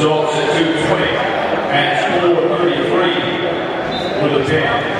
results at 220 and 4:33, 33 with a 10.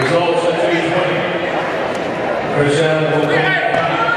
Results at 320. Chriselle